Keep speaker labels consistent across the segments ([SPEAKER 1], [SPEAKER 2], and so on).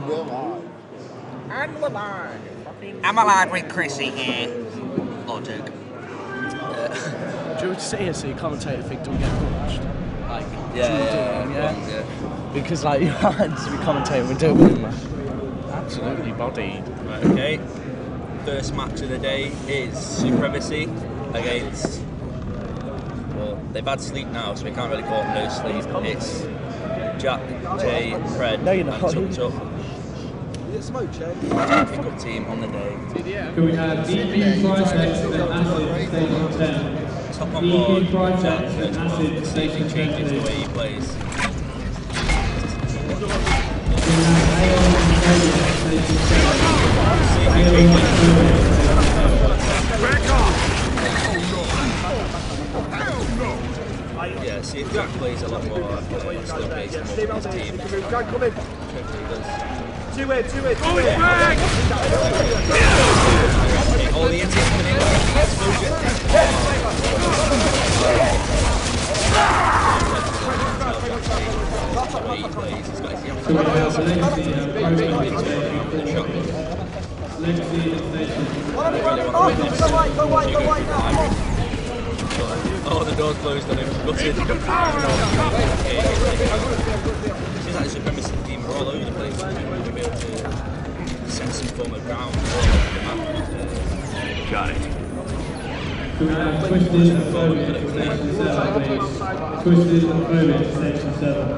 [SPEAKER 1] And we're live.
[SPEAKER 2] I'm alive with Chrissy here. Oh, or Duke.
[SPEAKER 3] Do you sit here so your commentator think do we get punched? Like,
[SPEAKER 2] Yeah, yeah,
[SPEAKER 3] do
[SPEAKER 2] yeah, yeah. yeah.
[SPEAKER 3] Because like you had to be commentating, we're doing it.
[SPEAKER 4] Absolutely bodied.
[SPEAKER 2] Right, okay. First match of the day is Supremacy against. Well, they've had sleep now, so we can't really call it no sleep. It's Jack, Jay, Fred,
[SPEAKER 3] No, you're
[SPEAKER 2] and
[SPEAKER 3] not.
[SPEAKER 2] Tuk Tuk. Pick up team on the day.
[SPEAKER 5] Can we have DP Price next and Acid station 10?
[SPEAKER 2] Top on board,
[SPEAKER 5] DP Price next and Acid
[SPEAKER 2] one.
[SPEAKER 5] station
[SPEAKER 2] Station changes the way he plays.
[SPEAKER 5] We have Aeon Radio station 7.
[SPEAKER 2] Station changes. Yeah, see if Jack plays a lot more uh, slow pace and more with his team. Hopefully he does.
[SPEAKER 1] Two in, two in, two in.
[SPEAKER 2] All the intake coming in. The way he plays, he's got his
[SPEAKER 5] So we have Legacy and Process station
[SPEAKER 2] shot.
[SPEAKER 5] 4. Legacy and station
[SPEAKER 2] Oh, the door's closed on him. Gutted. Seems like the supremacy team are all over the place. We'll be able to set some form of ground. Got it.
[SPEAKER 5] Can Twisted and Ferment station 7 please? Twisted and Ferment station 7.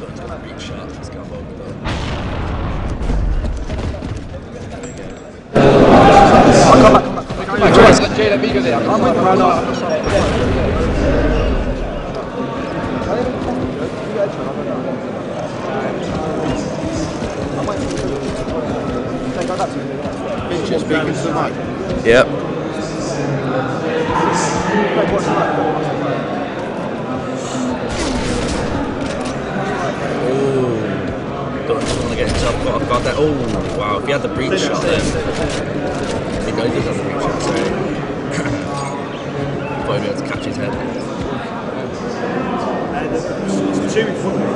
[SPEAKER 2] Don't take a big shot. Let's go over though.
[SPEAKER 4] Just speaking the mic.
[SPEAKER 2] Yep. Don't just want to get himself caught off guard there. Oh, wow. If he had the breach shot then. He does have the breach shot, sorry. Thought he'd be able to catch his head.
[SPEAKER 1] Two in front of me.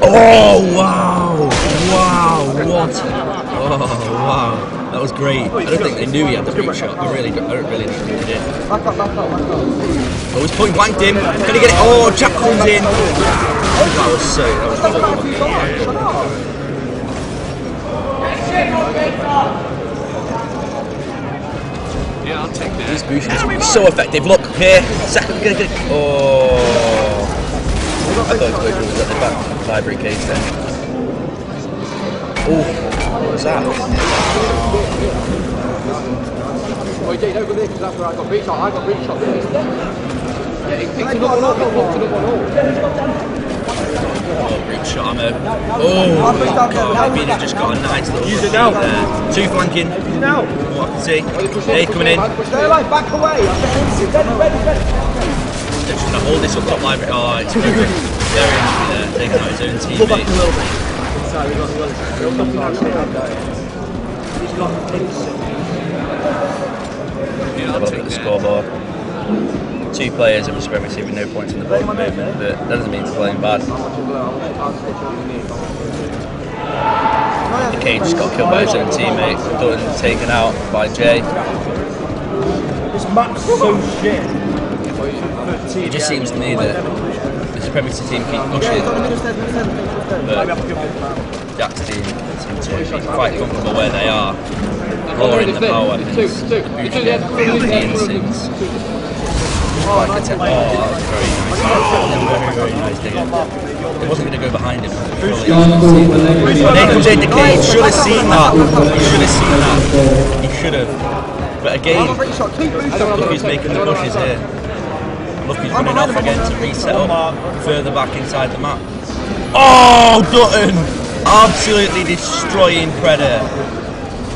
[SPEAKER 2] Oh, wow. Wow. What? Oh, wow. That was great. I don't think they knew he had the breach shot. I really don't, I don't really think they did. Oh, point blanked him. Can he get it? Oh, Jack comes in. That was so. That was really
[SPEAKER 4] Yeah, I'll take
[SPEAKER 2] This
[SPEAKER 4] that.
[SPEAKER 2] boost is so effective. Look here. Second. Gonna get. it. Oh. I thought it was at the back library case then. Oh, what was that?
[SPEAKER 6] Oh, yeah, don't go there because that's where I got reach shot. I got reach shot. Yeah, he picked it up and all. He picked it up and all.
[SPEAKER 2] Oh, breach shot ammo. Oh, my God. Maybe just got a nice little
[SPEAKER 1] Use it now.
[SPEAKER 2] there. Two flanking.
[SPEAKER 1] Now.
[SPEAKER 2] What I can see. Hey, coming in.
[SPEAKER 6] Stay alive, back away. Ready, ready,
[SPEAKER 2] just gonna hold this up top library. Oh, it's very, happy there, taking out his own
[SPEAKER 1] Pull back a little bit. Sorry, we got, we got, we got nothing else here. He's got instant.
[SPEAKER 4] Yeah, I'll
[SPEAKER 2] look at the scoreboard. Two players of a supremacy with no points in the ball at the but that doesn't mean they're playing bad. The Cage just got killed by his own teammate. Dutton taken out by Jay.
[SPEAKER 1] This map's so shit.
[SPEAKER 2] It just seems to me that supremacy team keep pushing, but Jack's team seem to be quite comfortable where they are, lowering the power weapons, boosting the instincts. Like a te- oh, that was very nice. Very, very nice digger. It wasn't going to go behind him. Surely.
[SPEAKER 5] Scarful for Legacy.
[SPEAKER 2] And then comes in the cage. Should have seen that. He should have seen that. He should have. But again, look who's making the pushes here. Look who's running off again to reset up further back inside the map. Oh, Dutton! Absolutely destroying Predator.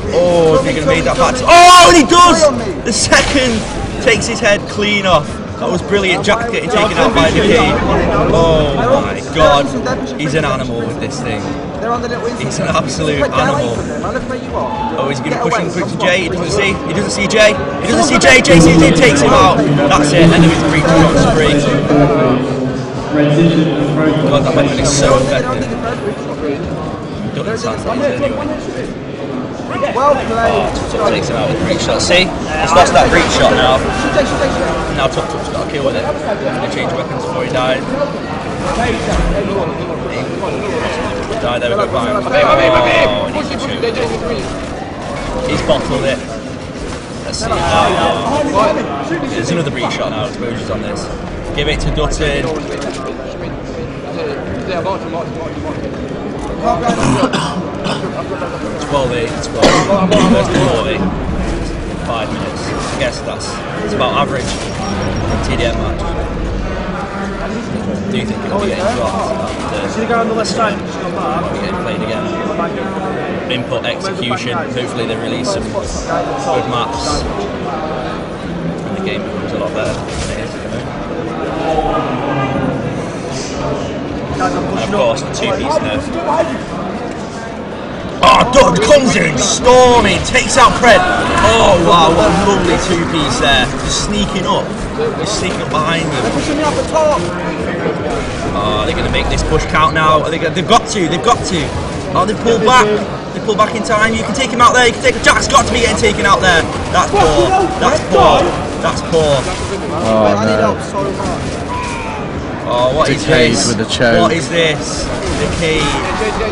[SPEAKER 2] Oh, if he could have made that back. Oh, and he does! The second takes his head clean off. That was brilliant. Jack getting taken out by the cage. Oh my god. He's an animal with this thing.
[SPEAKER 6] They're on the little.
[SPEAKER 2] He's an absolute
[SPEAKER 6] Get
[SPEAKER 2] animal.
[SPEAKER 6] them, man. Look where you are.
[SPEAKER 2] Oh, he's going to push him through to Jay. He doesn't see. He doesn't see Jay. He doesn't see Jay. Jay sees him, takes him out. That's it. End of his breach shot spree. God, that weapon is so
[SPEAKER 6] on
[SPEAKER 2] effective.
[SPEAKER 6] first breach shot, really.
[SPEAKER 2] Doesn't sound like it.
[SPEAKER 6] Well played.
[SPEAKER 2] Takes him out with the breach shot. See, he's lost that breach shot now. Now Top Top's got a kill with it. He's going to change weapons before he dies. Die, there we go, fine.
[SPEAKER 6] My babe, babe, babe.
[SPEAKER 2] Oh,
[SPEAKER 6] Push
[SPEAKER 2] he's
[SPEAKER 6] it, push it.
[SPEAKER 2] a
[SPEAKER 6] They're
[SPEAKER 2] shoot.
[SPEAKER 6] just green.
[SPEAKER 2] He's bottled it. Let's see. Oh, there's another breach shot now. Exposures on this. Give it to Dutton.
[SPEAKER 6] There, march, march, march, march.
[SPEAKER 2] 12 8, 12. Where's the 40? Five minutes. I guess that's it's about average TDM match. Do you think it'll be getting oh, dropped
[SPEAKER 1] See
[SPEAKER 2] after
[SPEAKER 1] the guy on the left side? Just go back.
[SPEAKER 2] getting played again? Input execution. Hopefully they release some good maps and the game becomes a lot better than it is at the moment.
[SPEAKER 1] Guys, I'm
[SPEAKER 2] And of course, the two-piece nerf. Ah, oh, Doug comes in, storming, takes out Pred. Oh wow, what a lovely two-piece there. Just sneaking up, just sneaking up behind them.
[SPEAKER 6] They're Pushing me up the top.
[SPEAKER 2] Oh, they're going to make this push count now. Are they gonna, they've got to, they've got to. Oh, they pulled back. They pulled back in time. You can take him out there. You can take Jack's got to be getting taken out there. That's poor. That's poor. That's poor.
[SPEAKER 4] Oh,
[SPEAKER 6] I need
[SPEAKER 4] no.
[SPEAKER 6] help so much.
[SPEAKER 2] Oh, what is
[SPEAKER 4] Decade
[SPEAKER 2] this?
[SPEAKER 4] with the choke.
[SPEAKER 2] What is this? Decade.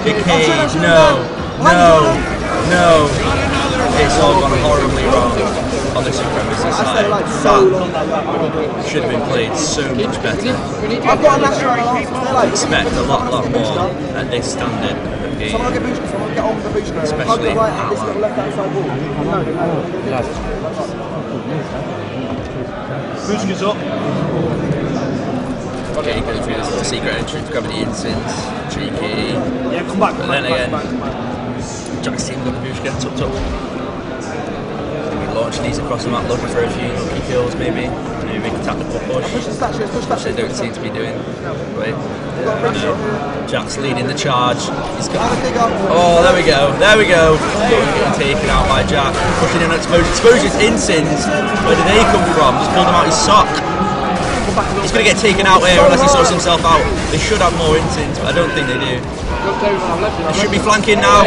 [SPEAKER 2] Decade. No. No. No. It's all gone horribly wrong on the supremacy side. That should have been played so much better.
[SPEAKER 6] I've got a national alarm. They're
[SPEAKER 2] Expect a lot, lot more at this standard of game.
[SPEAKER 6] someone get boost, someone get on the boost.
[SPEAKER 2] Especially
[SPEAKER 6] Hug the right
[SPEAKER 2] that
[SPEAKER 6] and this left hand side wall.
[SPEAKER 1] Booshka's up.
[SPEAKER 2] Okay, he goes through this secret entrance, grabbing the incense, cheeky.
[SPEAKER 1] Yeah, come back.
[SPEAKER 2] But
[SPEAKER 1] Come
[SPEAKER 2] then
[SPEAKER 1] back,
[SPEAKER 2] again,
[SPEAKER 1] come back, come back.
[SPEAKER 2] Jack's the Booshka, tucked up. We launching these across the map, looking for a few lucky kills maybe. Maybe make a tactical push.
[SPEAKER 6] Push the statue, push
[SPEAKER 2] Which they don't seem to be doing. Right. Uh, Jack's leading the charge. He's got
[SPEAKER 6] Have a dig up.
[SPEAKER 2] Oh, there we go, there we go. Getting taken out by Jack. Pushing in exposure. Exposure's insins. Where did they come from? Just pulled him out his sock. He's going to get taken out here unless he sorts himself out. They should have more insins, but I don't think they do. They should be flanking now.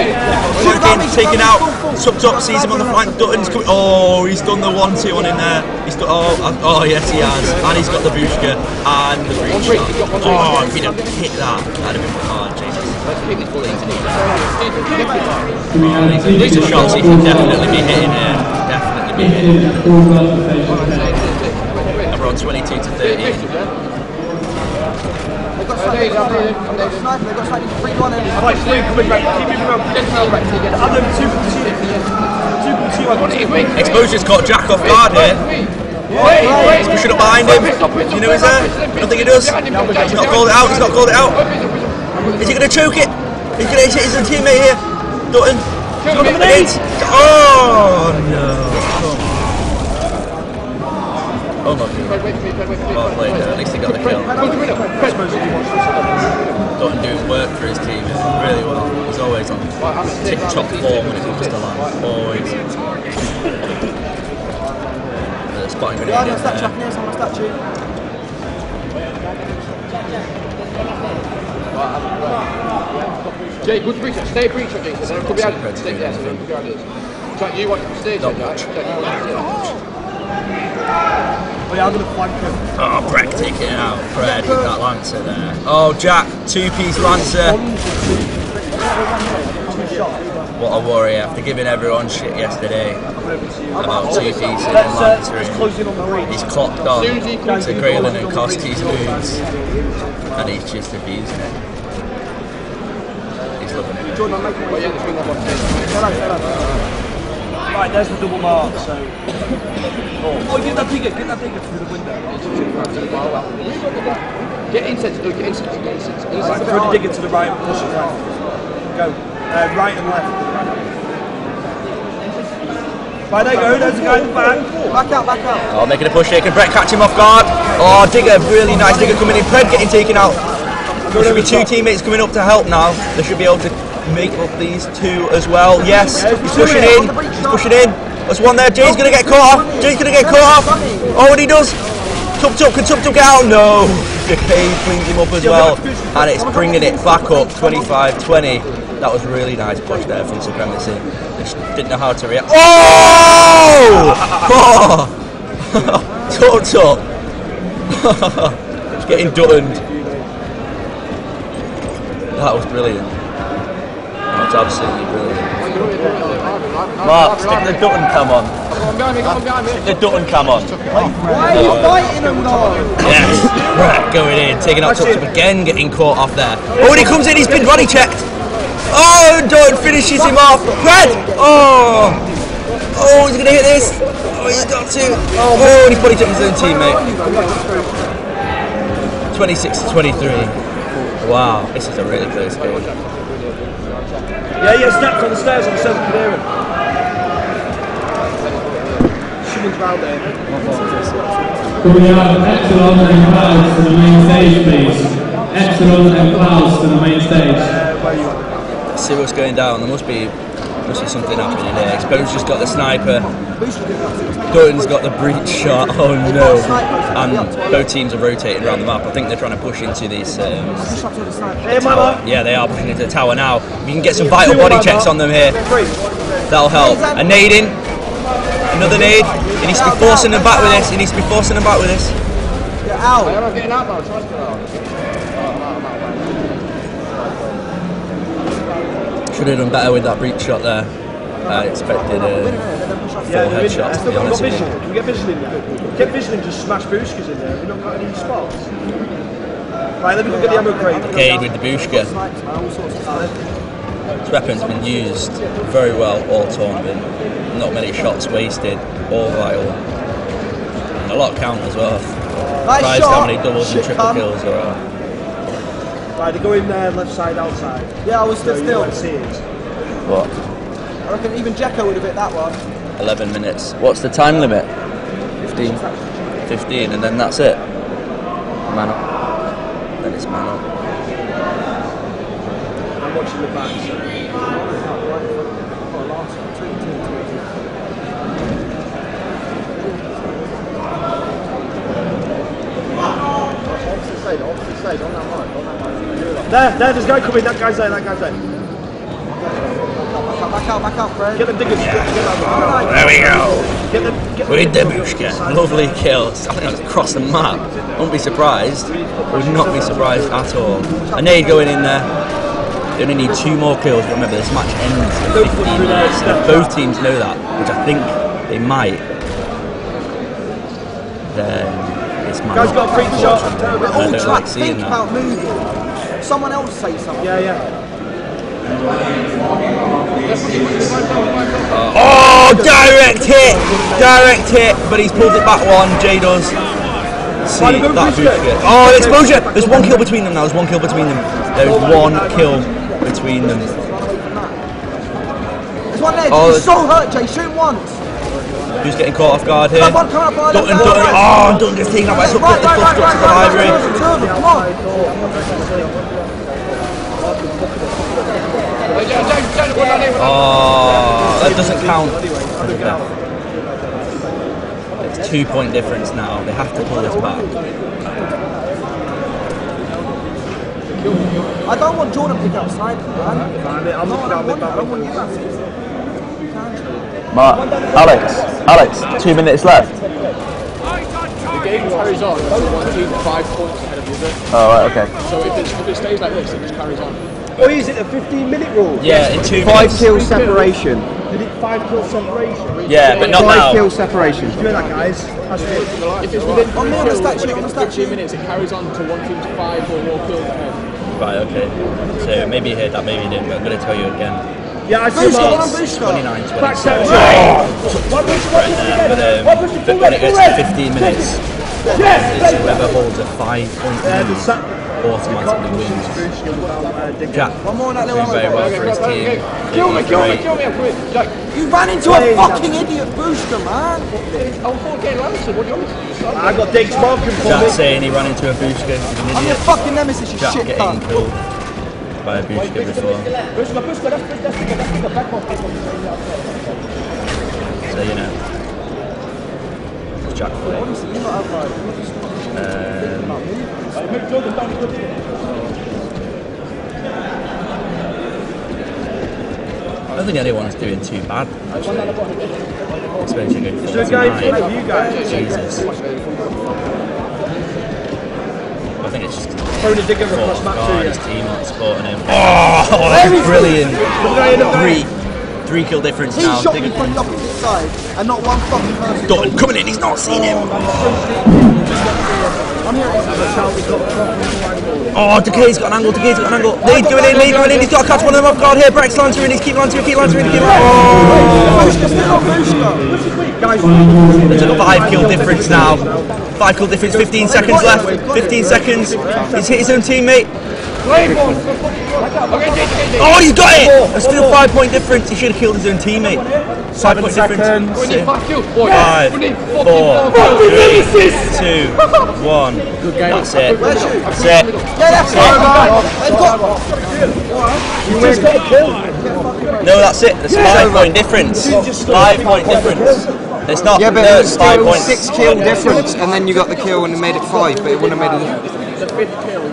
[SPEAKER 2] Flanking, taken out. Tucked up, sees him on the flank. Dutton's coming. Oh, he's done the one-two on him there. He's done. Oh, oh yes, he has. And he's got the Booshka and the breach. Oh, if he'd have hit that, that'd have been hard, James.
[SPEAKER 5] Have two
[SPEAKER 2] These are shots he can definitely be hitting here. Definitely be hitting. We're on 22 to 13.
[SPEAKER 6] They've got sniper, they've got sniper, they've got sniper. Three one in.
[SPEAKER 1] Right, coming back. Keep moving around. Have them two for two. Two for two. I got it.
[SPEAKER 2] Exposure's caught Jack off guard here. He's pushing up behind him. Do you know he's there? I don't think he does. He's not called it out. He's not called it out. Is he going to choke it? He's going to hit his teammate here. Dutton. Oh no. Oh played there. At least he got the kill. Dutton doing work for his team really well. He's always on tip-top form when it comes to land. Always. Uh, spotting grenade
[SPEAKER 6] Behind
[SPEAKER 2] in
[SPEAKER 6] the statue,
[SPEAKER 2] there.
[SPEAKER 6] up near statue.
[SPEAKER 7] Jay, good breach. Stay think. Then it could be out. Stay there. Stay could be out. Jack, you want to stay,
[SPEAKER 2] Not
[SPEAKER 7] Jack?
[SPEAKER 2] much.
[SPEAKER 7] Jack, you want to stay.
[SPEAKER 1] Oh yeah, I'm gonna flank him.
[SPEAKER 2] Oh, Breck taking it out. Fred with that Lancer there. Oh, Jack, two-piece Lancer. What a worry after giving everyone shit yesterday about two-piece and
[SPEAKER 1] Let's, uh, let's
[SPEAKER 2] Lancer.
[SPEAKER 1] close in on the breach.
[SPEAKER 2] He's clocked on to Graylin and Koski's moves and he's just abusing it. He's loving it.
[SPEAKER 1] Right, there's the double mark. So. Oh, get that digger. Get that digger through the window.
[SPEAKER 7] Get incense, do get incense, get incense.
[SPEAKER 1] Right, throw the digger to the right and push it right. Go. Uh, right and left. Right, there you go. There's the guy in the back.
[SPEAKER 6] Back out, back out.
[SPEAKER 2] Oh, making a push here. Can Brett catch him off guard? Oh, Digger, really nice Digger coming in. Pred getting taken out. There should be two teammates coming up to help now. They should be able to make up these two as well. Yes, he's pushing in. He's pushing in. There's one there. Jay's gonna get caught off. Jay's gonna get caught off. Oh, and he does. Tup tup, can tup tup get out? No. Decay cleans him up as well, and it's bringing it back up 25-20. That was really nice push there from Supremacy. Just didn't know how to react. Oh! oh! tup tup. Getting duttoned. That was brilliant. Was absolutely brilliant. Mark, stick the Dutton cam on.
[SPEAKER 7] Come on behind me, come on behind me.
[SPEAKER 2] The Dutton cam on.
[SPEAKER 6] Why are you uh, fighting him though?
[SPEAKER 2] Yes. Right, going in, taking out Tuck again, getting caught off there. Oh, and he comes in, he's been body checked. Oh, Dutton finishes him off. Red. Oh. Oh, he's going to hit this. Oh, he's got to. Oh, and he body checked his own teammate. 26 to 23. Wow, this is a really close game.
[SPEAKER 1] Yeah, yeah, snapped on the stairs on the seventh clearing. Someone's round there.
[SPEAKER 5] Could we have Epsilon and Clouds to the main stage, please? Epsilon and Clouds to the main stage.
[SPEAKER 2] Let's see what's going down. There must be must be something happening here. Exposure's got the sniper. Dutton's got the breach shot. Oh no! And both teams are rotating around the map. I think they're trying to push into this. Um,
[SPEAKER 1] Hey,
[SPEAKER 2] yeah, they are pushing into the tower now. We can get some vital body checks on them here. That'll help. A nade in. Another nade. He needs to be forcing them back with this. He needs to be forcing them back with this.
[SPEAKER 6] Get out.
[SPEAKER 7] I'm getting out now, try to get out.
[SPEAKER 2] Should have done better with that breach shot there. I expected a full
[SPEAKER 1] they're
[SPEAKER 2] headshot to be honest with you.
[SPEAKER 1] We get vision in there? Get vision and just smash boosters in there. Have we not got any spots? Right, let me go get the ammo crate.
[SPEAKER 2] Cade with the Booshka. This weapon's been used very well all tournament. Not many shots wasted, all vital. And a lot count as well.
[SPEAKER 6] Nice
[SPEAKER 2] Surprised
[SPEAKER 6] shot.
[SPEAKER 2] how many doubles and triple kills there are.
[SPEAKER 1] Right, they go in there, left side, outside.
[SPEAKER 6] Yeah, I was
[SPEAKER 1] No,
[SPEAKER 6] stood
[SPEAKER 1] you
[SPEAKER 6] still.
[SPEAKER 1] see it.
[SPEAKER 2] What?
[SPEAKER 6] I reckon even Jacko would have hit that one.
[SPEAKER 2] 11 minutes. What's the time limit? 15. 15, and then that's it. Man up. Then it's man up.
[SPEAKER 1] I'm watching the back. So. There, there, there's a guy coming. That guy's there. That guy's there.
[SPEAKER 6] Back out, back out, back out, Fred.
[SPEAKER 1] Get them diggers. Get, get them.
[SPEAKER 2] There we go.
[SPEAKER 1] Get them. Get
[SPEAKER 2] With the Booshka. Lovely kill. I think it's across the map. Won't be surprised. Would not be surprised at all. A nade going in there. They only need two more kills. Remember, this match ends in 15 minutes. Both teams know that, which I think they might, then it's man
[SPEAKER 1] Guys
[SPEAKER 2] up,
[SPEAKER 1] got a free shot.
[SPEAKER 2] unfortunately.
[SPEAKER 6] All
[SPEAKER 2] I like
[SPEAKER 6] think
[SPEAKER 2] that.
[SPEAKER 6] about moving. Someone else say something.
[SPEAKER 1] Yeah, yeah.
[SPEAKER 2] Oh, direct hit! Direct hit, but he's pulled it back one. Jay does. See
[SPEAKER 1] Right, go
[SPEAKER 2] that
[SPEAKER 1] Booshka.
[SPEAKER 2] Booshka. Oh, an exposure! There's one kill between them now. There's one kill between them. There's one kill between them.
[SPEAKER 6] There's one there.
[SPEAKER 2] Oh,
[SPEAKER 6] He's so hurt, Jay. Shoot once.
[SPEAKER 2] Who's getting caught off guard here?
[SPEAKER 6] Come on, come on, come on.
[SPEAKER 2] Dutton,
[SPEAKER 6] left,
[SPEAKER 2] Dutton.
[SPEAKER 6] left,
[SPEAKER 2] Oh, Dutton gets taken out by some
[SPEAKER 6] Right,
[SPEAKER 2] the
[SPEAKER 6] right, right, right,
[SPEAKER 2] to the library.
[SPEAKER 6] right, two of them, come on.
[SPEAKER 2] Oh, that doesn't count. It's two point difference now. They have to pull this back.
[SPEAKER 6] I don't want Jordan to pick up side, man.
[SPEAKER 1] I'm, I'm
[SPEAKER 6] I
[SPEAKER 1] out
[SPEAKER 6] want,
[SPEAKER 1] the
[SPEAKER 6] I don't want you
[SPEAKER 1] back.
[SPEAKER 6] To.
[SPEAKER 8] Mark, Alex, Alex, two minutes left.
[SPEAKER 7] The game carries on. One team five points ahead of the other.
[SPEAKER 8] Oh, right, okay.
[SPEAKER 7] So if, it's, if it stays like this, it just carries on.
[SPEAKER 1] Oh, is it a 15 minute rule?
[SPEAKER 2] Yeah, in two
[SPEAKER 4] Five
[SPEAKER 2] minutes.
[SPEAKER 4] kill separation.
[SPEAKER 1] Did it five kill separation?
[SPEAKER 2] Yeah, but not
[SPEAKER 4] Five
[SPEAKER 2] now.
[SPEAKER 4] kill separation.
[SPEAKER 1] Doing that, guys. Has to.
[SPEAKER 7] If it's within
[SPEAKER 6] On me, on the statue, on the
[SPEAKER 7] Fifteen
[SPEAKER 6] statue.
[SPEAKER 7] minutes, it carries on to one team's five or more kills ahead.
[SPEAKER 2] Right, okay. So maybe you heard that, maybe you didn't, but I'm going to tell you again.
[SPEAKER 1] Yeah, I see
[SPEAKER 6] Booster, one on
[SPEAKER 1] Mark.
[SPEAKER 6] booster.
[SPEAKER 2] 29
[SPEAKER 1] Back
[SPEAKER 2] 27.
[SPEAKER 1] section. What was what was
[SPEAKER 2] But,
[SPEAKER 1] again?
[SPEAKER 2] um,
[SPEAKER 1] What was the
[SPEAKER 2] but
[SPEAKER 1] full
[SPEAKER 2] when it gets to 15 minutes,
[SPEAKER 1] Yes,
[SPEAKER 2] it's whoever holds a five point
[SPEAKER 1] Uh,
[SPEAKER 2] lead automatically wins. Jack
[SPEAKER 6] One more that
[SPEAKER 2] doing very well for his team.
[SPEAKER 7] Kill me, kill me, kill me, I'm. Jack,
[SPEAKER 6] You ran into a fucking idiot booster, man.
[SPEAKER 7] I'm 4K Lancer, what do you want me to do?
[SPEAKER 1] I got Diggs marking for
[SPEAKER 2] Jack
[SPEAKER 1] me.
[SPEAKER 2] saying he ran into a booster. He's an
[SPEAKER 6] I'm your fucking nemesis, you
[SPEAKER 2] Jack
[SPEAKER 6] shit
[SPEAKER 2] getting by Abushka before. So, you know. Jack. Um, I don't think anyone's doing too bad. Actually. Especially going
[SPEAKER 1] Is there a game for you guys?
[SPEAKER 2] Jesus. I think it's just
[SPEAKER 1] Tony Digger across
[SPEAKER 2] Oh,
[SPEAKER 1] Matt
[SPEAKER 2] God,
[SPEAKER 1] to
[SPEAKER 2] his team not supporting him. Oh, that's brilliant. Three, three kill difference
[SPEAKER 6] He
[SPEAKER 2] now.
[SPEAKER 6] shot me from the opposite side, and not one fucking person.
[SPEAKER 2] Dutton coming in, he's not seen him. Oh, Decay's got an angle, Decay's got an angle. Lead going in, lead going in, he's got to catch one of them off guard here. Brex Lancer in, he's keep Lancer in, keep Lancer in, keep Lancer Oh! There's a five kill difference now. Five kill difference, 15 seconds left. 15 seconds. He's hit his own teammate. Oh, he's got it! There's still five point difference. He should have killed his own teammate. Five point difference.
[SPEAKER 7] We need five kills, boy.
[SPEAKER 2] Five,
[SPEAKER 7] We
[SPEAKER 2] four,
[SPEAKER 7] more kills.
[SPEAKER 2] three, two, one. That's it. That's it.
[SPEAKER 6] Yeah, that's it.
[SPEAKER 2] No, that's it. There's five point difference. Five point difference. It's not.
[SPEAKER 3] Yeah, but
[SPEAKER 2] no,
[SPEAKER 3] it
[SPEAKER 2] it's
[SPEAKER 3] was
[SPEAKER 2] five
[SPEAKER 3] still
[SPEAKER 2] points.
[SPEAKER 3] six kill difference, and then you got the kill and it made it five, but it wouldn't have made a difference.